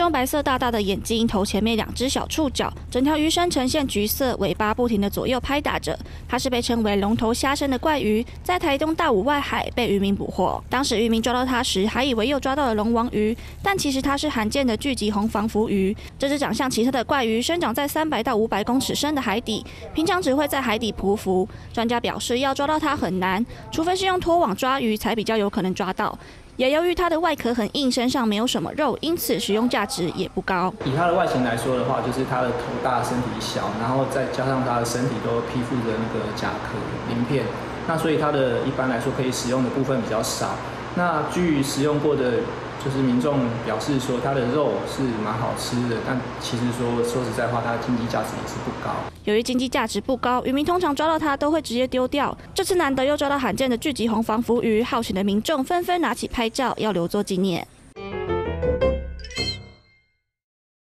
中白色大大的眼睛，头前面两只小触角，整条鱼身呈现橘色，尾巴不停的左右拍打着。它是被称为龙头虾身的怪鱼，在台东大武外海被渔民捕获。当时渔民抓到它时，还以为又抓到了龙王鱼，但其实它是罕见的聚集红防浮鱼。这只长相奇特的怪鱼生长在三百到五百公尺深的海底，平常只会在海底匍匐。专家表示，要抓到它很难，除非是用拖网抓鱼，才比较有可能抓到。也由于它的外壳很硬，身上没有什么肉，因此使用价值也不高。以它的外形来说的话，就是它的头大，身体小，然后再加上它的身体都披覆着那个甲壳鳞片，那所以它的一般来说可以使用的部分比较少。那据使用过的。就是民众表示说，它的肉是蛮好吃的，但其实说说实在话，它的经济价值也是不高。由于经济价值不高，渔民通常抓到它都会直接丢掉。这次难得又抓到罕见的聚集红防浮鱼，好奇的民众纷纷拿起拍照，要留作纪念。